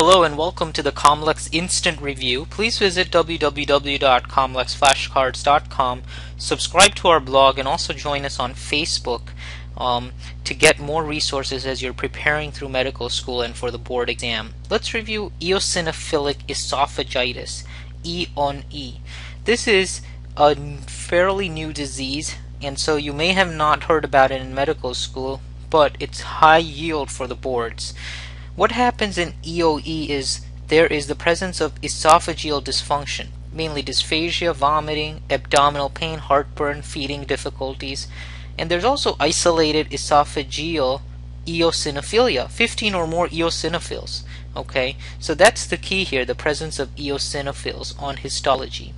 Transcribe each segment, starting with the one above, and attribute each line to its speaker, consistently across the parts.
Speaker 1: Hello and welcome to the Comlex Instant Review. Please visit www.comlexflashcards.com, subscribe to our blog, and also join us on Facebook um, to get more resources as you're preparing through medical school and for the board exam. Let's review eosinophilic esophagitis, E on E. This is a fairly new disease, and so you may have not heard about it in medical school, but it's high yield for the boards. What happens in EOE is there is the presence of esophageal dysfunction, mainly dysphagia, vomiting, abdominal pain, heartburn, feeding difficulties, and there's also isolated esophageal eosinophilia, 15 or more eosinophils. Okay, so that's the key here, the presence of eosinophils on histology.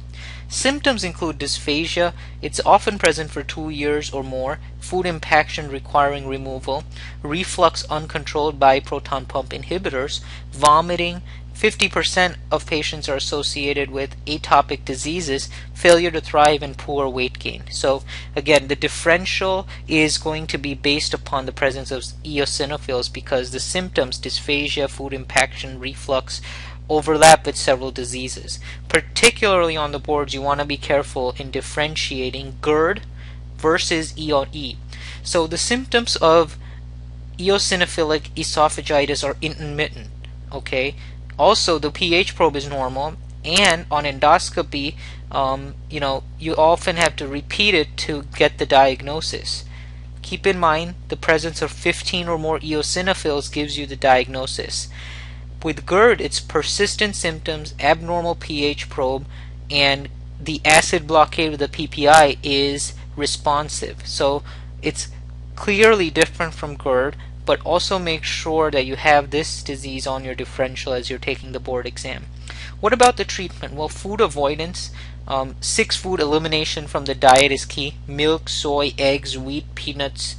Speaker 1: Symptoms include dysphagia, it's often present for two years or more, food impaction requiring removal, reflux uncontrolled by proton pump inhibitors, vomiting, 50% of patients are associated with atopic diseases, failure to thrive, and poor weight gain. So, again, the differential is going to be based upon the presence of eosinophils because the symptoms, dysphagia, food impaction, reflux, overlap with several diseases. Particularly on the boards, you want to be careful in differentiating GERD versus EOE. So the symptoms of eosinophilic esophagitis are intermittent. Okay. Also, the pH probe is normal, and on endoscopy, um, you know, you often have to repeat it to get the diagnosis. Keep in mind the presence of 15 or more eosinophils gives you the diagnosis. With GERD, it's persistent symptoms, abnormal pH probe, and the acid blockade with the PPI is responsive. So it's clearly different from GERD, but also make sure that you have this disease on your differential as you're taking the board exam. What about the treatment? Well, food avoidance, um, six food elimination from the diet is key. Milk, soy, eggs, wheat, peanuts,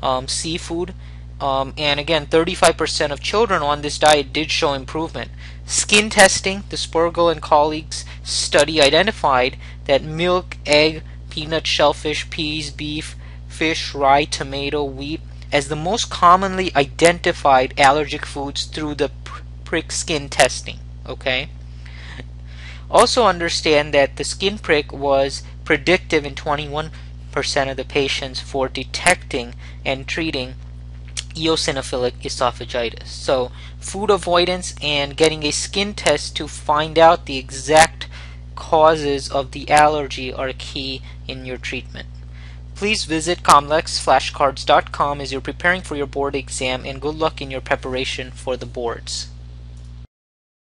Speaker 1: um, seafood. Um, and again, 35% of children on this diet did show improvement. Skin testing, the Spergel and colleagues study identified that milk, egg, peanut, shellfish, peas, beef, fish, rye, tomato, wheat as the most commonly identified allergic foods through the prick skin testing. Okay. Also understand that the skin prick was predictive in 21% of the patients for detecting and treating eosinophilic esophagitis. So, food avoidance and getting a skin test to find out the exact causes of the allergy are key in your treatment. Please visit comlexflashcards.com as you're preparing for your board exam and good luck in your preparation for the boards.